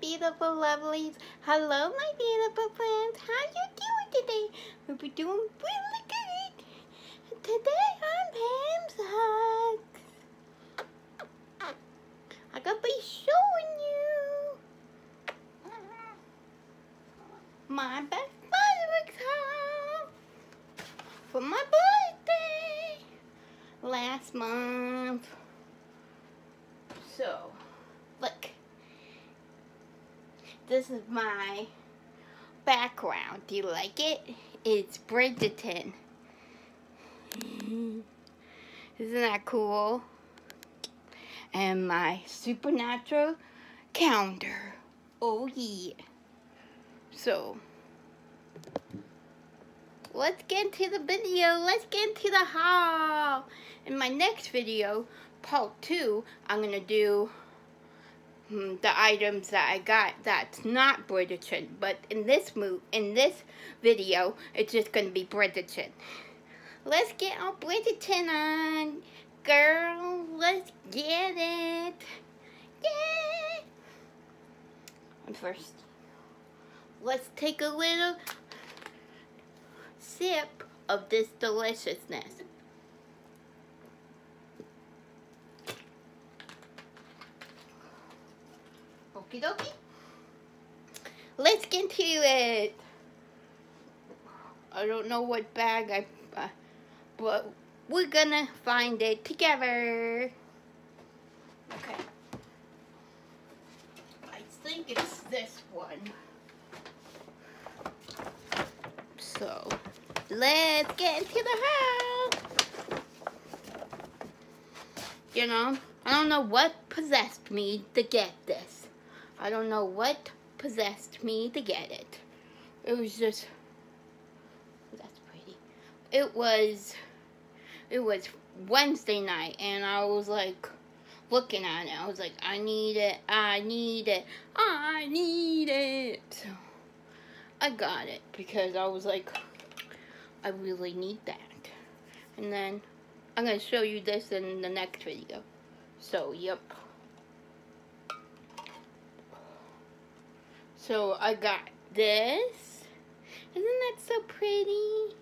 beautiful lovelies. Hello, my beautiful friends. How you doing today? You're doing really good. Today I'm Pam's Hugs. I'm gonna be showing you my best fireworks for my birthday last month. So, look. This is my background. Do you like it? It's Bridgerton. Isn't that cool? And my supernatural calendar. Oh yeah. So, let's get into the video. Let's get into the haul. In my next video, part two, I'm gonna do hmm, Hmm, the items that I got that's not Bridgerton. But in this move, in this video, it's just gonna be Bridgerton. Let's get our Bridgerton on, girl. Let's get it. Yeah. And first, let's take a little sip of this deliciousness. Okie dokie. Let's get into it. I don't know what bag I, uh, but we're gonna find it together. Okay. I think it's this one. So, let's get into the house. You know, I don't know what possessed me to get this. I don't know what possessed me to get it. It was just, oh, that's pretty. It was, it was Wednesday night and I was like, looking at it. I was like, I need it, I need it, I need it. So I got it because I was like, I really need that. And then I'm going to show you this in the next video. So, yep. So I got this. Isn't that so pretty?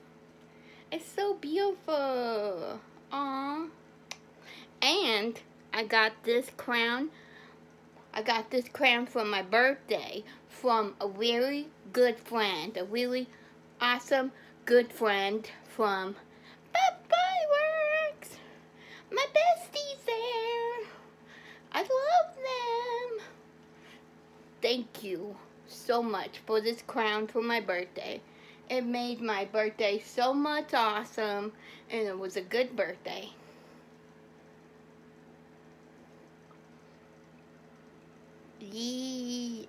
It's so beautiful. Aww. And I got this crown. I got this crown for my birthday from a really good friend. A really awesome good friend from Fireworks. My besties there. I love them. Thank you so much for this crown for my birthday. It made my birthday so much awesome and it was a good birthday. Yeah.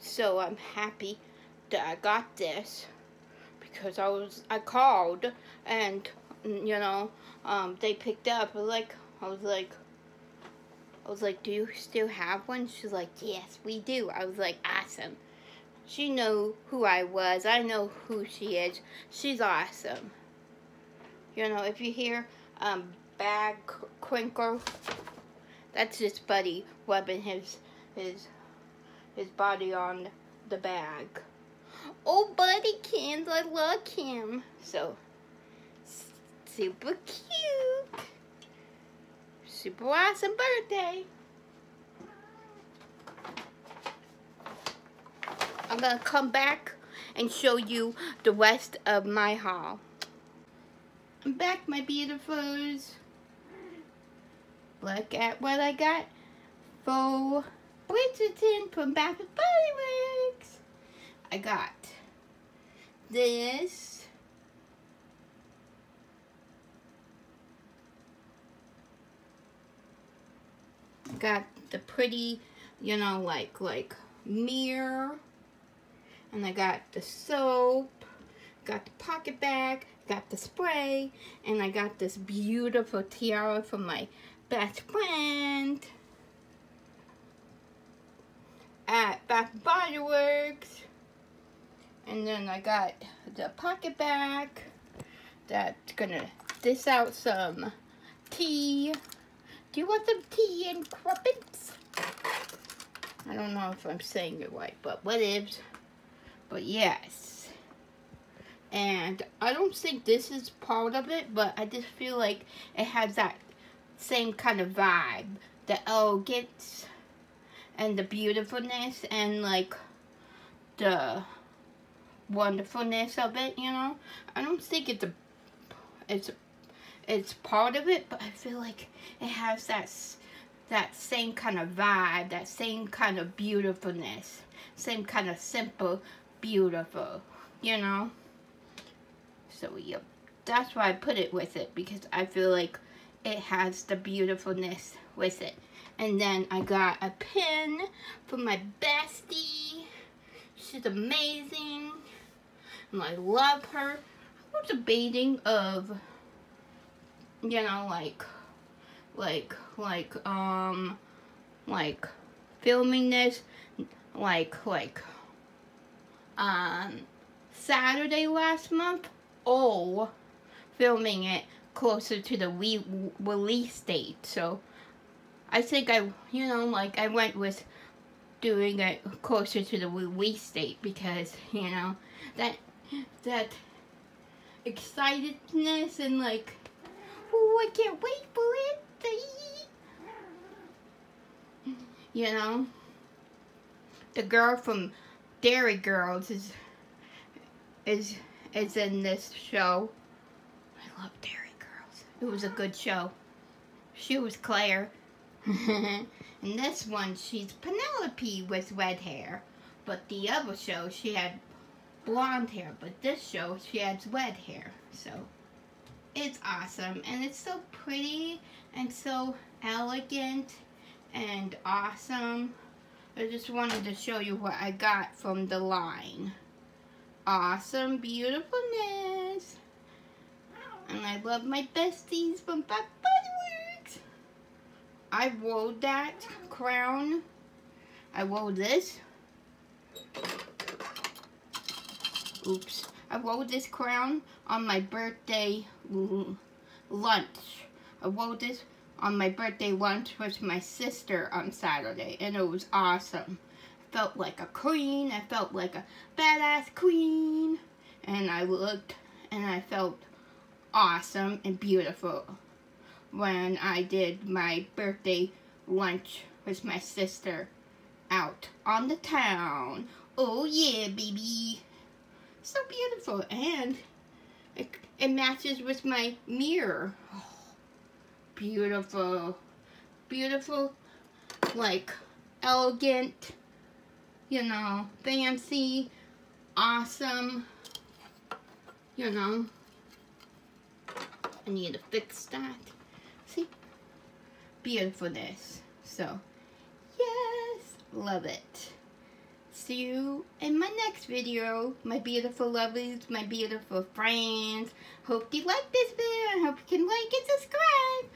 So I'm happy that I got this because I was I called and you know um, they picked up like I was like I was like do you still have one she's like yes we do I was like awesome she know who I was I know who she is she's awesome you know if you hear um, bag quinkle that's just Buddy rubbing his his his body on the bag. Oh, Buddy Kins, I love him. So, super cute. Super awesome birthday. I'm going to come back and show you the rest of my haul. I'm back, my beautifuls. Look at what I got for Bridgerton from Bath and Body Works. I got this. Got the pretty, you know, like, like mirror. And I got the soap. Got the pocket bag. Got the spray. And I got this beautiful tiara from my best friend at Bath Body Works. And then I got the pocket bag that's gonna dish out some tea. You want some tea and crumpets? I don't know if I'm saying it right, but what is? But yes. And I don't think this is part of it, but I just feel like it has that same kind of vibe. The elegance and the beautifulness and like the wonderfulness of it, you know? I don't think it's a it's it's part of it, but I feel like it has that that same kind of vibe, that same kind of beautifulness, same kind of simple, beautiful, you know? So, yep, that's why I put it with it, because I feel like it has the beautifulness with it. And then I got a pin from my bestie. She's amazing. And I love her. I was debating of, you know, like, like, like, um, like, filming this, like, like, um, Saturday last month, or filming it closer to the re release date. So, I think I, you know, like, I went with doing it closer to the release date because, you know, that, that excitedness and, like, I can't wait for it. You know, the girl from Derry Girls is is is in this show. I love Derry Girls. It was a good show. She was Claire. and this one, she's Penelope with red hair. But the other show, she had blonde hair. But this show, she has red hair. So, it's awesome. And it's so pretty and so elegant and awesome. I just wanted to show you what I got from the line. Awesome beautifulness. And I love my besties from Back. I wore that crown. I wore this. Oops. I wore this crown on my birthday lunch. I wore this on my birthday lunch with my sister on Saturday, and it was awesome. I felt like a queen. I felt like a badass queen. And I looked and I felt awesome and beautiful when I did my birthday lunch with my sister out on the town. Oh yeah, baby. So beautiful. And it, it matches with my mirror. Oh beautiful, beautiful, like elegant, you know, fancy, awesome, you know. I need to fix that. See? Beautifulness. So, yes, love it. See you in my next video, my beautiful lovelies, my beautiful friends. Hope you like this video. I hope you can like and subscribe.